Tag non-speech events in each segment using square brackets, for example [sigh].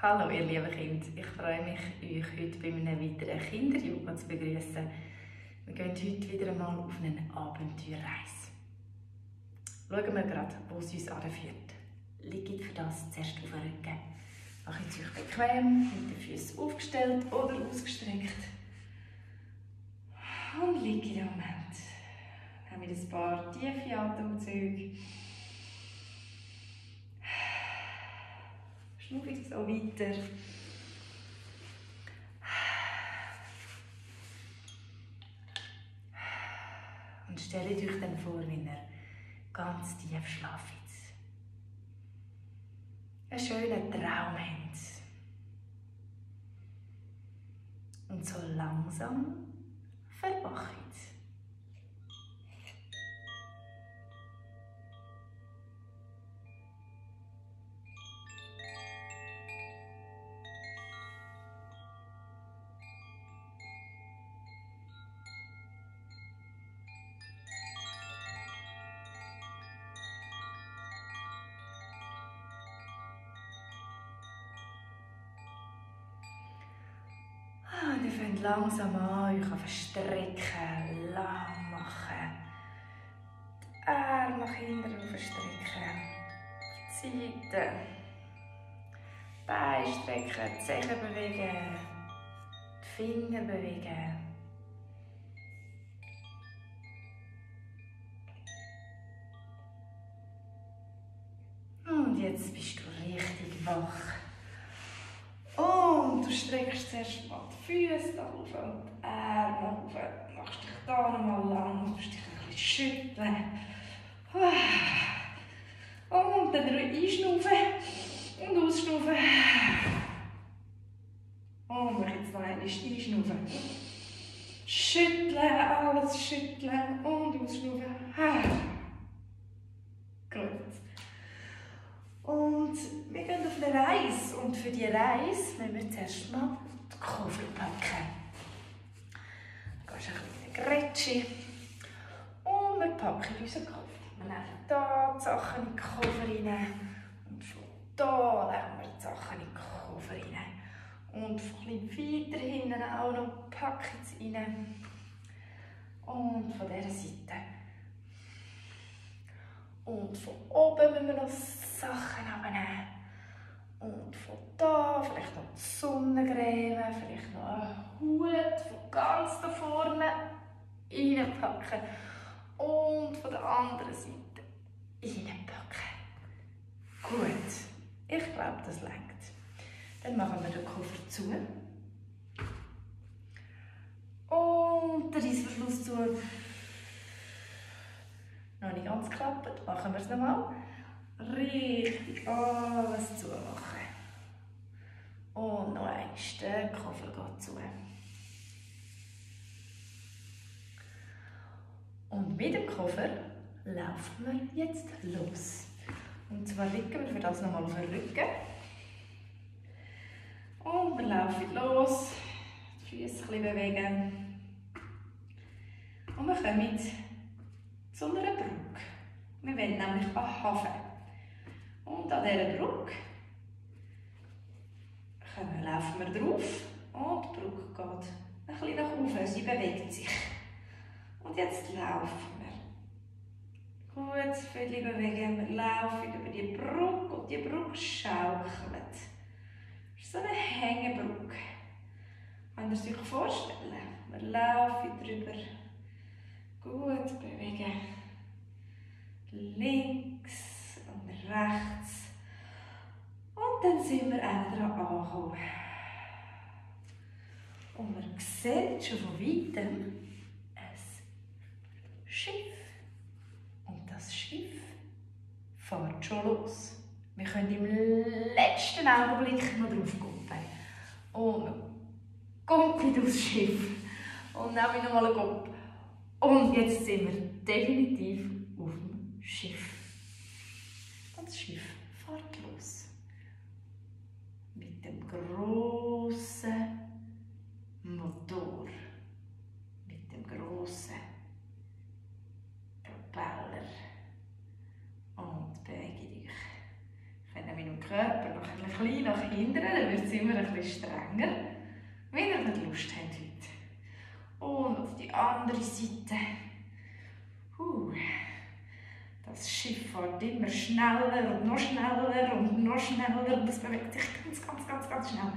Hallo ihr lieben Kinder, ich freue mich, euch heute bei einem weiteren Kinderyoga zu begrüßen. Wir gehen heute wieder einmal auf eine Abenteuerreise. Schauen wir gerade, wo es uns anführt. Liegt für das zuerst auf den Rücken. Macht es euch bequem, mit den Füßen aufgestellt oder ausgestreckt. Und liegt im Moment. Haben wir ein paar tiefe Atemzüge. Schnuffe ich so weiter. Und stellt euch dann vor, wie ihr ganz tief schlaft. Einen schönen Traum habt. Und so langsam verwacht. Langsam an, euch verstrecken, lang machen. Die Arme nach hinten verstrecken. Die Seite. Beine strecken, die Zehen bewegen. Die Finger bewegen. Und jetzt bist du richtig wach. Du streckst zuerst mal die Füße oben und die nach oben. Machst dich da nochmal lang, musst dich ein bisschen schütteln. Und dann einschnaufen und ausschnaufen. Und mach jetzt noch einmal einschnaufen. Schütteln, alles schütteln und ausschnaufen. Gut. Und wir gehen auf eine Reise. Und für diese Reise müssen wir zuerst mal die Koffer packen. Du gehst ein bisschen Grätschi. Und wir packen unseren Koffer. Wir nehmen hier die Sachen in den Koffer rein. Und von hier legen wir die Sachen in den Koffer rein. Und von ein weiter hinten auch noch packen sie rein. Und von dieser Seite. Und von oben müssen wir noch Sachen abnehmen. Und von da vielleicht noch die Sonnencreme, vielleicht noch einen Hut von ganz da vorne reinpacken. Und von der anderen Seite reinpacken. Gut, ich glaube, das längt. Dann machen wir den Koffer zu. Und den Reissverschluss zu. Noch nicht ganz geklappt, machen wir es nochmal. Richtig alles zumachen. Und noch ein der Koffer geht zu. Und mit dem Koffer laufen wir jetzt los. Und zwar liegen wir für das nochmal auf den Rücken. Und wir laufen los. Die Füße ein bisschen bewegen. Und wir kommen zu einer Brücke. Wir wollen nämlich an Hafen. Und an dieser Brücke laufen wir drauf und die Brücke geht ein bisschen nach oben, sie bewegt sich. Und jetzt laufen wir. Gut, viel bewegen, wir laufen über die Brücke und die Brücke schaukelt. Das ist so eine Hängebrücke. Könnt ihr sich vorstellen? Wir laufen drüber. Gut bewegen. Links rechts. Und dann sind wir auch dran angekommen. Und man sieht schon von weitem ein Schiff. Und das Schiff fährt schon los. Wir können im letzten Augenblick noch drauf gucken. Und kommt wieder aufs Schiff. Und dann habe ich nochmal einen Und jetzt sind wir definitiv auf dem Schiff. Das Schiff fährt los. Mit dem großen Motor. Mit dem großen Propeller. Und bewege dich. Ich kann meinen Körper noch ein bisschen nach hinten, dann wird es immer ein bisschen strenger. Wenn ihr nicht Lust habt heute. Und auf die andere Seite. Uh, fährt immer schneller und noch schneller und noch schneller und es bewegt sich ganz, ganz, ganz, ganz schnell.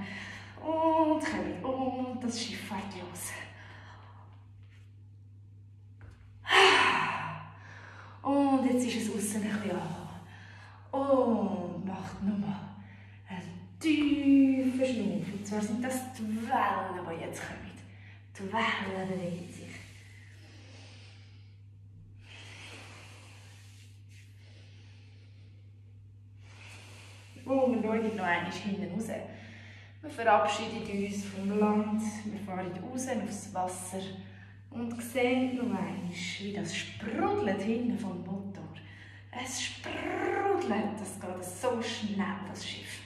Und kommt und das Schiff fährt los. Und jetzt ist es außen ein bisschen. Und macht nochmal einen tiefen Schnuff. Und zwar sind das die Wellen, die jetzt kommen. Die Wellen bewegen sich. Und wir schauen noch einmal hinten raus. Wir verabschieden uns vom Land, wir fahren raus aufs Wasser und sehen noch einmal, wie das sprudelt hinten vom Motor. Es sprudelt, das geht so schnell, das Schiff.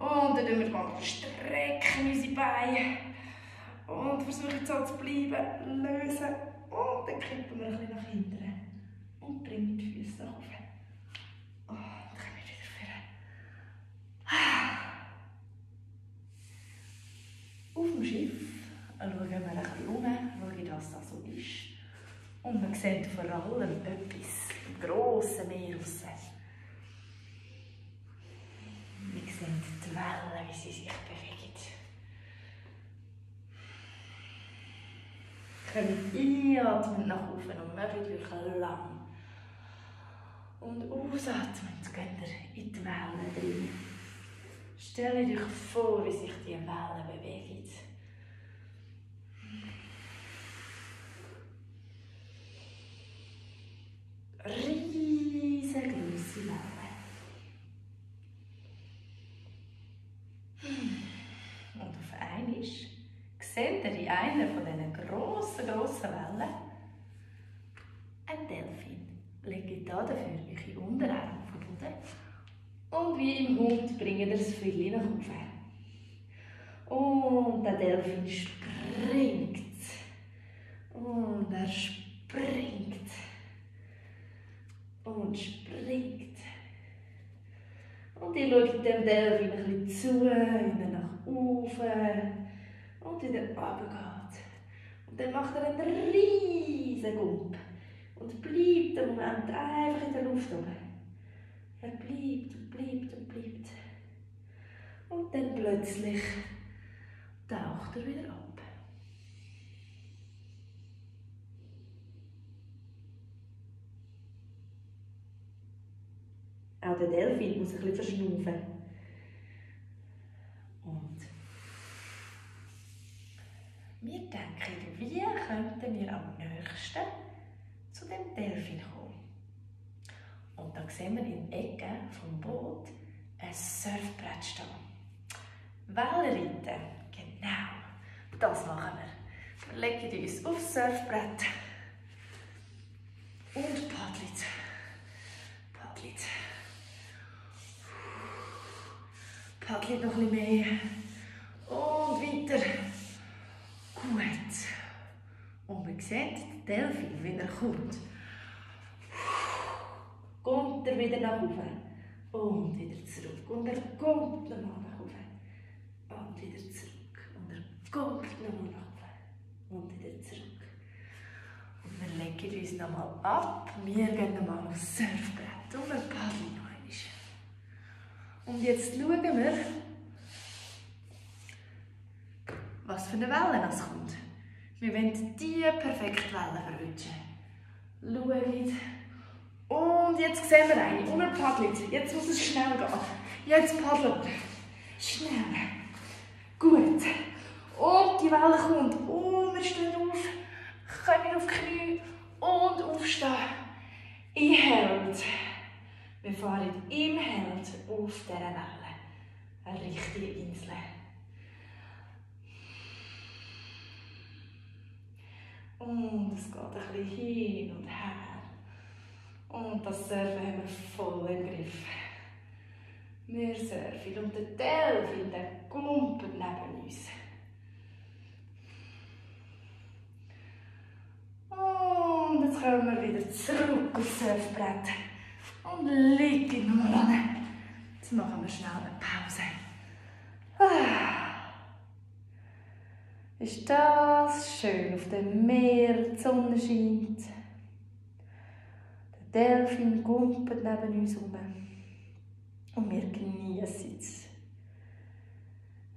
Und dann strecken wir mal strecken unsere Beine und versuchen so zu bleiben, lösen und dann kippen wir ein bisschen nach hinten und bringen die Füße nach oben. Und man sieht vor allem etwas grossen raus. Wir sehen die Wellen, wie sie sich bewegen. Kommt einatmen nach oben und möglichst lang. Und ausatmend geht ihr in die Wellen drin. Stell dir vor, wie sich die Wellen bewegen. Riesengroße Wellen. Und auf einmal seht ihr in einer von diesen grossen, grossen Wellen ein Delfin. Legt da dafür eure Unterarme auf den Boden und wie im Hund bringt ihr das Fülli nach oben. Und der Delfin springt. Und er springt. Und springt. Und ihr schaut dem Delfin ein bisschen zu, wie er nach oben und wieder runtergeht. Und dann macht er einen riesen Gump und bleibt einen Moment einfach in der Luft oben. Er bleibt und bleibt und bleibt. Und dann plötzlich taucht er wieder ab. Auch der Delfin muss ein bisschen verschnaufen. Und wir denken, wie könnten wir am nächsten zu dem Delfin kommen? Und da sehen wir in der Ecke vom Boot ein Surfbrett stehen. Wellenreiten, genau, das machen wir. Wir legen uns aufs Surfbrett und paddeln. Paddeln. Paddeln noch ein bisschen mehr. Und weiter. Gut. Und man sieht den Delfin, wie er kommt. Kommt er wieder nach oben. Und wieder zurück. Und er kommt nochmal nach oben. Und wieder zurück. Und er kommt nochmal nach oben. Und wieder zurück. Und wir legen uns nochmal ab. Wir gehen nochmal aufs Surfbrett. Und wir paddeln noch einmal. Und jetzt schauen wir, was für eine Welle es kommt. Wir wollen die perfekte Welle verwünschen. Schauen. Und jetzt sehen wir eine. Und er paddelt. Jetzt muss es schnell gehen. Jetzt paddelt. Schnell. Gut. Und die Welle kommt. Und wir stehen auf. Kommen auf die Knie. Und aufstehen. Ich hält. Wir fahren im Held auf dieser Welle. Eine richtige Insel. Und es geht ein bisschen hin und her. Und das Surfen haben wir voll im Griff. Wir surfen und der Delfin, der kumpelt neben uns. Und jetzt kommen wir wieder zurück aufs Surfbrett. Und liege nochmal an. Jetzt machen wir schnell eine Pause. Ah. Ist das schön auf dem Meer, die Sonne scheint. Der Delfin gumpelt neben uns herum. Und wir genießen es.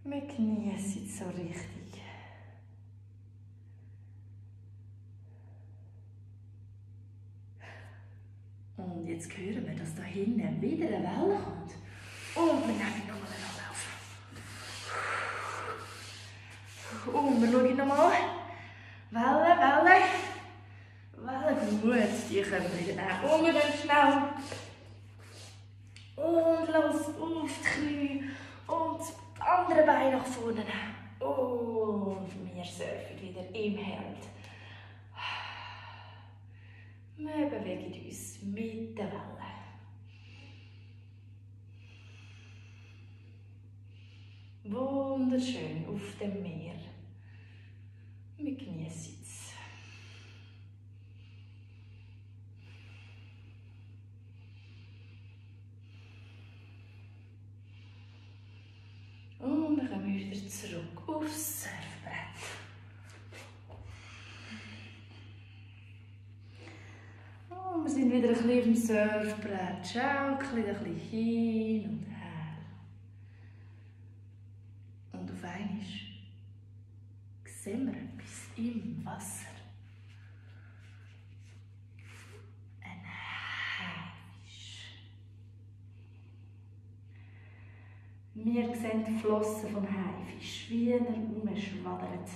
Wir genießen es so richtig. Und jetzt hören wir, dass da hinten wieder eine Welle kommt. Und wir nehmen nochmal wir schauen nochmal. Welle, Welle. Welle, gut, wieder nehmen. Und wir dann schnell. Und los, auf die Knie. Und das andere Bein nach vorne. Und wir surfen wieder im Held. Wir bewegen uns mit der Welle. Wunderschön auf dem Meer. Wir genießen es. Und dann kommen wir wieder zurück aufs Surfbrett. Und wir sind wieder ein bisschen auf dem Surfbrett. Schaukeln ein bisschen hin und her. Und auf einmal sehen wir etwas im Wasser. Ein Haifisch. Wir sehen die Flossen vom Haifisch, wie er umschwadert.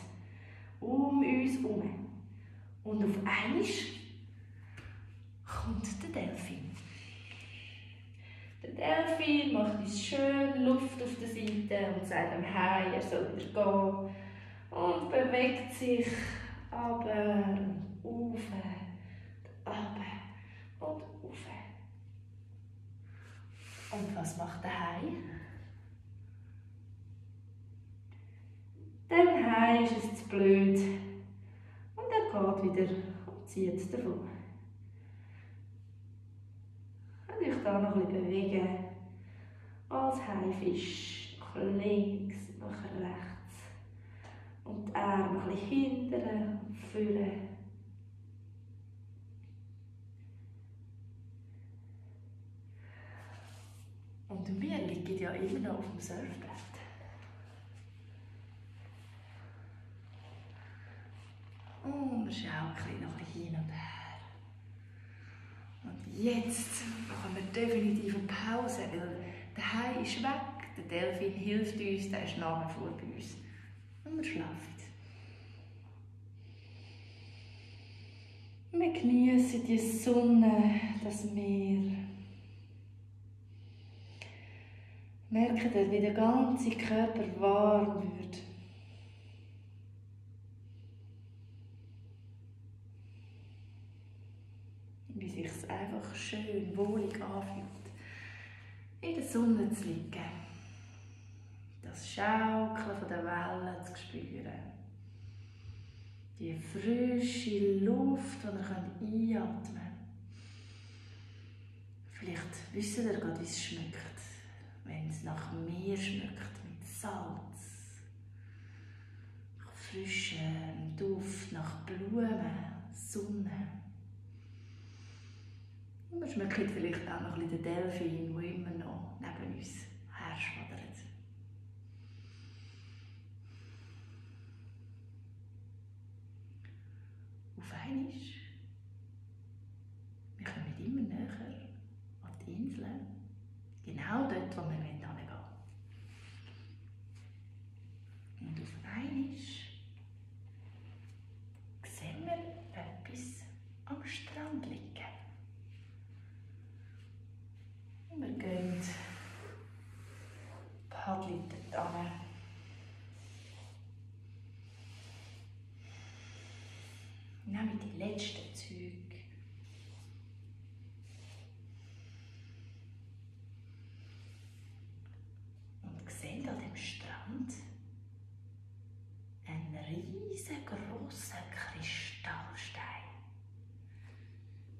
Um uns herum. Und auf einmal kommt der Delfin. Der Delfin macht uns schön Luft auf der Seite und sagt dem Hai, er soll wieder gehen. Und bewegt sich aber auf, ab und auf. Und was macht der Hai? Dem Hai ist es zu blöd. Und er geht wieder und zieht davon. Und ich da noch ein bisschen bewegen. Als Haifisch links, nach rechts. Ein bisschen hinten und wir liegen ja immer noch auf dem Surfbrett. Und wir schaukeln noch ein hin und her. Und jetzt machen wir definitiv eine Pause, weil der Hai ist weg, der Delfin hilft uns, der ist nach wie vor bei uns. Und wir schlafen. Wir genießen die Sonne, das Meer. Merken, wie der ganze Körper warm wird. Wie sich einfach schön wohlig anfühlt, in der Sonne zu liegen. Das Schaukeln der Wellen zu spüren. Die frische Luft, die ihr einatmen könnt. Vielleicht wisst ihr gerade, wie es schmeckt. Wenn es nach Meer schmeckt, mit Salz. Nach frischem Duft, nach Blumen, Sonne. Und man schmeckt vielleicht auch noch ein bisschen den Delfin, der immer noch neben uns herschwadert. Auf einmal, wir kommen immer näher an die Insel, genau dort, wo wir hingehen wollen. Und auf einmal sehen wir etwas am Strand liegen. Und wir gehen paddeln dort an. Nehmen die letzten Züge. Und sehen an dem Strand einen riesengroßen Kristallstein.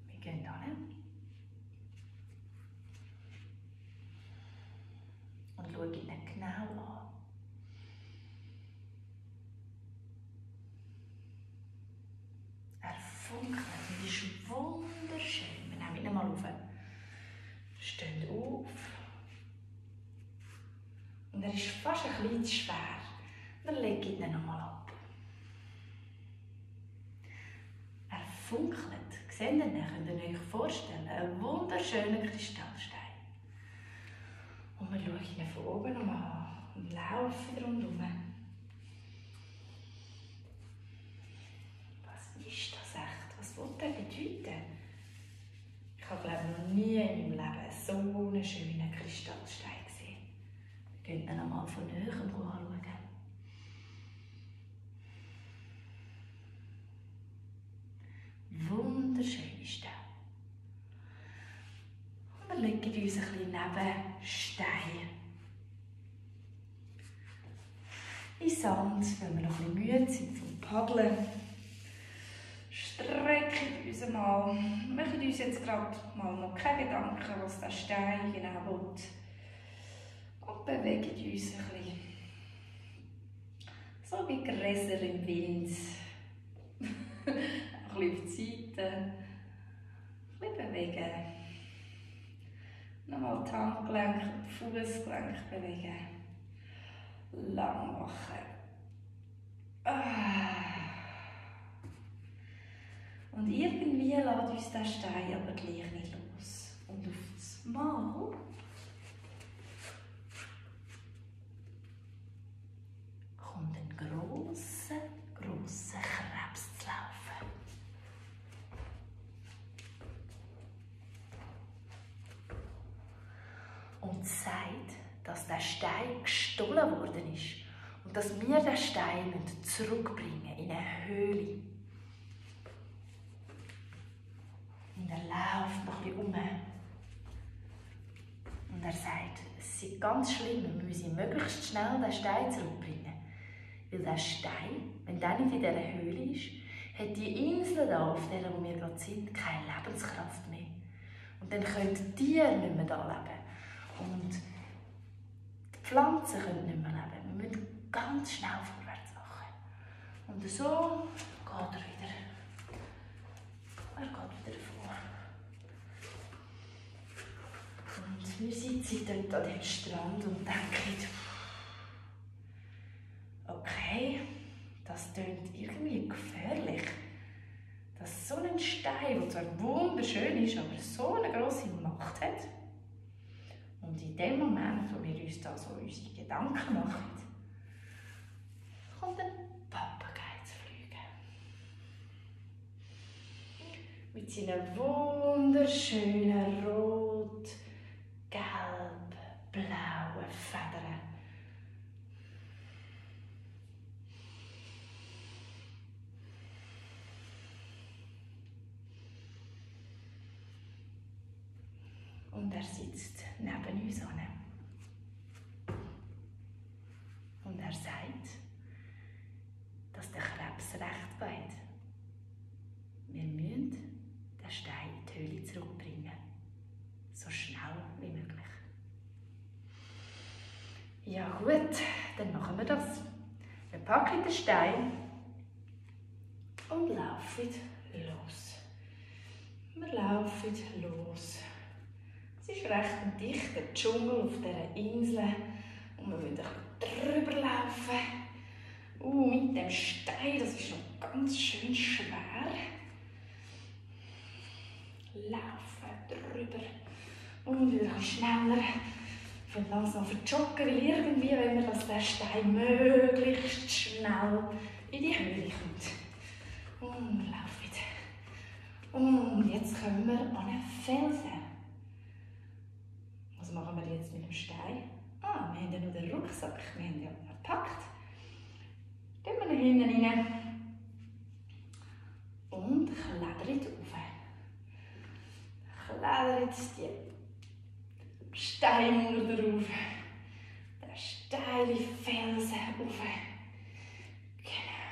Wir gehen hin. genau an. Er funkelt und ist wunderschön. Wir nehmen ihn mal auf. Stehen auf. Und er ist fast ein bisschen zu schwer. Dann ich ihn nochmal ab. Er funkelt. Seht ihr? Könnt ihr euch vorstellen? Ein wunderschöner Kristallstein. Und wir schauen ihn von oben nochmal an und laufen rundherum. Was ist das echt? Was will der bedeuten? Ich habe glaube noch nie in meinem Leben so einen schönen Kristallstein Wir können ihn nochmal von näher anschauen. Wunderschön ist der. Und wir legen uns ein bisschen neben Stein. In Sand, wenn wir noch ein bisschen müde sind vom Paddeln. Strecken uns mal. Wir machen uns jetzt gerade mal noch keine Gedanken, was der Stein genau will. Und bewegen uns ein bisschen. So wie Gräser im Wind. [laughs] ein bisschen auf die Seite. Ein bisschen bewegen. Nochmal die Handgelenke die Fußgelenke bewegen. Lang machen. Ah. Und irgendwie lässt uns der Stein aber gleich nicht los. Und auf das Mal grosser, grosser Krebs zu laufen. Und sagt, dass der Stein gestohlen worden ist und dass wir den Stein zurückbringen in eine Höhle. Und er läuft noch ein um. Und er sagt, es ist ganz schlimm, wir müssen möglichst schnell den Stein zurückbringen. Weil der Stein, wenn der nicht in dieser Höhle ist, hat die Insel da, auf der wo wir gerade sind, keine Lebenskraft mehr. Und dann können die Tiere nicht mehr da leben. Und die Pflanzen können nicht mehr leben. Wir müssen ganz schnell vorwärts machen. Und so geht er wieder. Er geht wieder vor. Und wir sitzen dort an dem Strand und denken, okay, das klingt irgendwie gefährlich. Dass so ein Stein, der zwar wunderschön ist, aber so eine große Macht hat. Und in dem Moment, wo wir uns da so unsere Gedanken machen, kommt ein Papagei zu fliegen. Mit seinen wunderschönen rot, gelb, Und er sitzt neben uns an. Und er sagt, dass der Krebs recht weit. Wir müssen den Stein in die Höhle zurückbringen. So schnell wie möglich. Ja gut, dann machen wir das. Wir packen den Stein und laufen los. Wir laufen los. Ist recht ein dichter Dschungel auf dieser Insel und wir müssen drüber laufen. Uh, mit dem Stein, das ist noch ganz schön schwer. Laufen drüber und wieder ein schneller. Will langsam verjoggen, weil irgendwie wenn wir, dass der Stein möglichst schnell in die Höhle kommt. Und lauf wieder. Und jetzt kommen wir an einen Felsen. Was machen wir jetzt mit dem Stein? Ah, wir haben ja noch den Rucksack. Wir haben ja gepackt. Tun wir ihn hinten rein. Und klettert auf. Klettert die Steinmauer drauf. Der steile Felsen auf. Genau.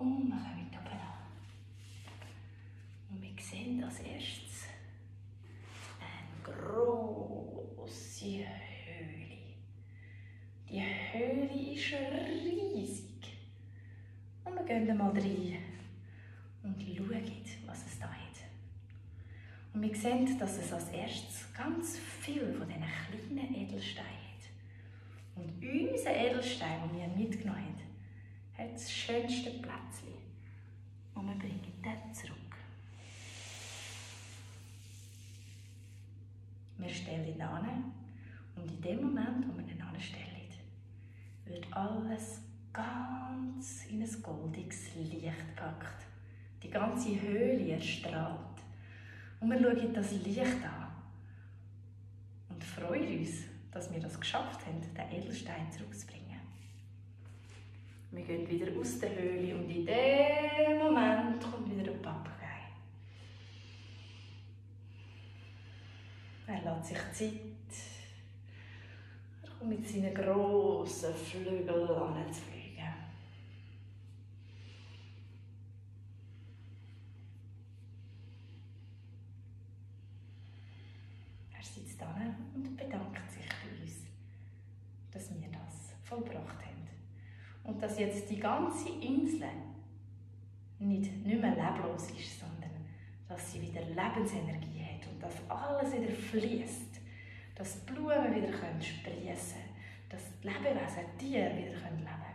Und wir kommen oben an. Und wir sehen als erstes ist riesig. Und wir gehen mal rein und schauen, was es da hat. Und wir sehen, dass es als erstes ganz viel von diesen kleinen Edelsteinen hat. Und unser Edelstein, den wir mitgenommen haben, hat das schönste Plätzchen. Und wir bringen den zurück. Wir stellen ihn an und in dem Moment, wo wir ihn anstellen, wird alles ganz in ein goldiges Licht gepackt. Die ganze Höhle erstrahlt. Und wir schauen das Licht an und freuen uns, dass wir das geschafft haben, den Edelstein zurückzubringen. Wir gehen wieder aus der Höhle und in dem Moment kommt wieder der Papagei. Er lässt sich Zeit. Mit seinen grossen Flügeln anzufliegen. Er sitzt da und bedankt sich bei uns, dass wir das vollbracht haben. Und dass jetzt die ganze Insel nicht, nicht mehr leblos ist, sondern dass sie wieder Lebensenergie hat und dass alles wieder fließt, dass die Blumen wieder sprießen können, dass die Lebewesen, die Tiere wieder leben können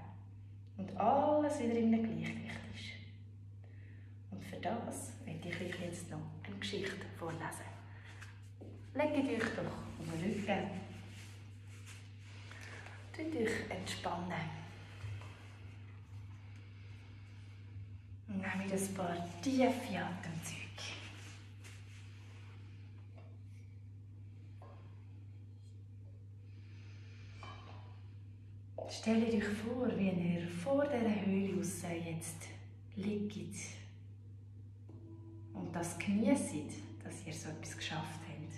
und alles wieder in einem Gleichgewicht ist. Und für das möchte ich euch jetzt noch eine Geschichte vorlesen. Legt euch doch auf den Rücken. Tut euch entspannen. Ich ein paar tiefe Atemzüge. Stellt euch vor, wie ihr vor dieser Höhle raus jetzt liegt und das genießt, dass ihr so etwas geschafft habt.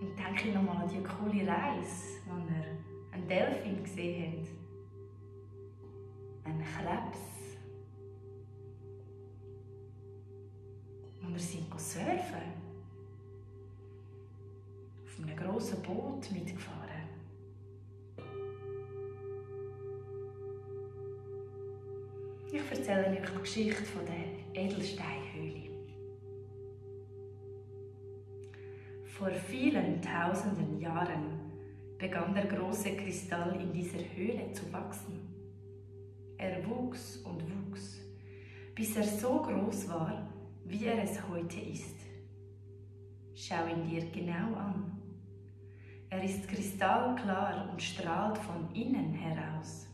Und denke nochmal an die coole Reise, wo ihr einen Delfin gesehen habt, einen Krebs, wo wir sind surfen, auf einem grossen Boot mitgefahren. Ich erzähle euch die Geschichte von der Edelsteinhöhle. Vor vielen tausenden Jahren begann der große Kristall in dieser Höhle zu wachsen. Er wuchs und wuchs, bis er so groß war, wie er es heute ist. Schau ihn dir genau an. Er ist kristallklar und strahlt von innen heraus.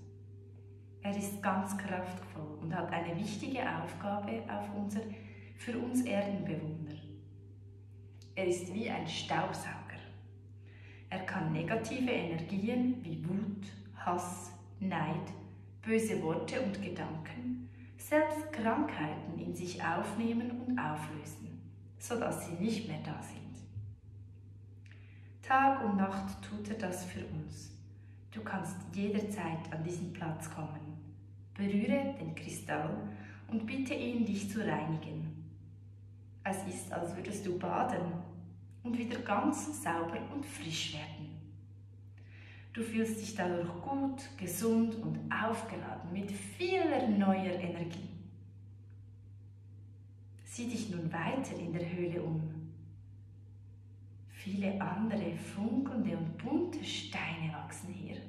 Er ist ganz kraftvoll und hat eine wichtige Aufgabe auf unser, für uns Erdenbewohner. Er ist wie ein Staubsauger. Er kann negative Energien wie Wut, Hass, Neid, böse Worte und Gedanken, selbst Krankheiten in sich aufnehmen und auflösen, sodass sie nicht mehr da sind. Tag und Nacht tut er das für uns. Du kannst jederzeit an diesen Platz kommen. Berühre den Kristall und bitte ihn, dich zu reinigen. Es ist, als würdest du baden und wieder ganz sauber und frisch werden. Du fühlst dich dadurch gut, gesund und aufgeladen mit vieler neuer Energie. Sieh dich nun weiter in der Höhle um. Viele andere funkelnde und bunte Steine wachsen hier.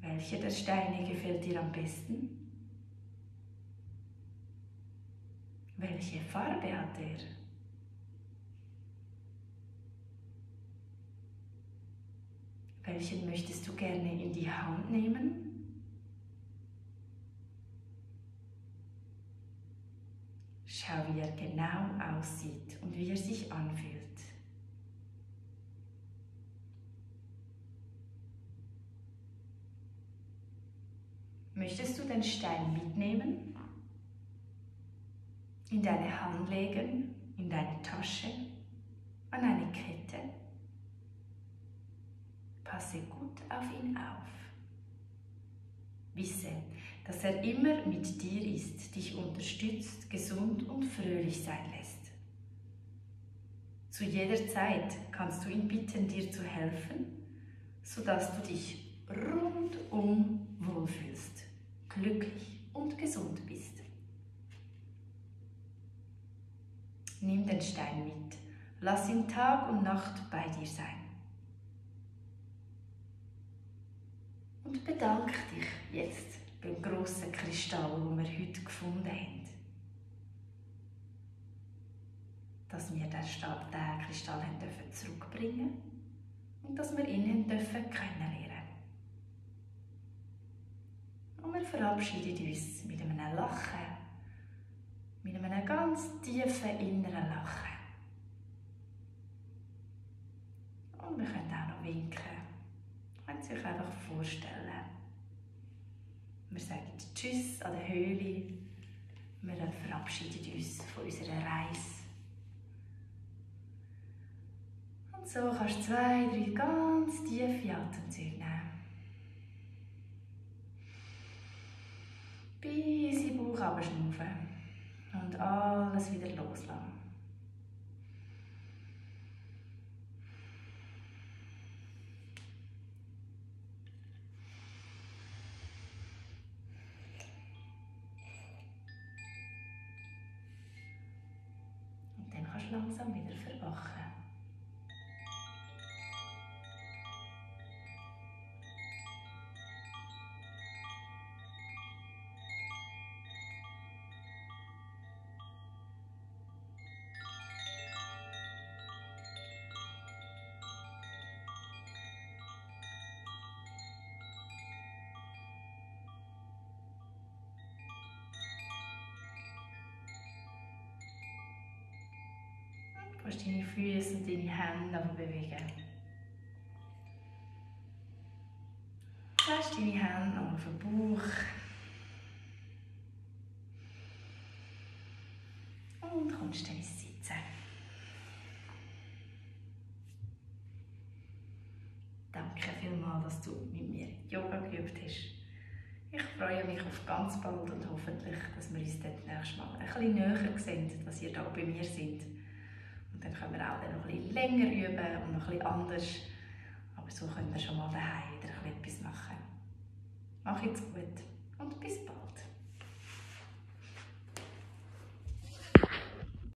Welcher der Steine gefällt dir am besten? Welche Farbe hat er? Welchen möchtest du gerne in die Hand nehmen? Schau, wie er genau aussieht und wie er sich anfühlt. Möchtest du den Stein mitnehmen? in deine Hand legen, in deine Tasche, an eine Kette. Passe gut auf ihn auf. Wisse, dass er immer mit dir ist, dich unterstützt, gesund und fröhlich sein lässt. Zu jeder Zeit kannst du ihn bitten, dir zu helfen, sodass du dich rundum wohlfühlst, glücklich und gesund bist. Nimm den Stein mit, lass ihn Tag und Nacht bei dir sein. Und bedank dich jetzt beim grossen Kristall, wo wir heute gefunden haben. Dass wir den, Stab, den Kristall haben dürfen zurückbringen und dass wir ihn haben dürfen kennenlernen. Und wir verabschieden uns mit einem Lachen, mit einem ganz tiefen inneren Lachen. Und wir können auch noch winken. Können Sie sich einfach vorstellen. Wir sagen Tschüss an der Höhle. Wir verabschieden uns von unserer Reise. Und so kannst du zwei, drei ganz tiefe Atemzüge nehmen. Bis in den Bauch abschnaufen und alles wieder loslassen. Kannst deine Füße und deine Hände bewegen. Lässt deine Hände auf den Bauch. Und kommst dann ins Sitzen. Danke vielmals, dass du mit mir Yoga geübt hast. Ich freue mich auf ganz bald und hoffentlich, dass wir uns dort nächstes Mal ein bisschen näher sehen, dass ihr da bei mir seid. Dann können wir auch dann noch ein bisschen länger üben und noch ein bisschen anders. Aber so können wir schon mal daheim wieder etwas machen. Mach jetzt gut und bis bald.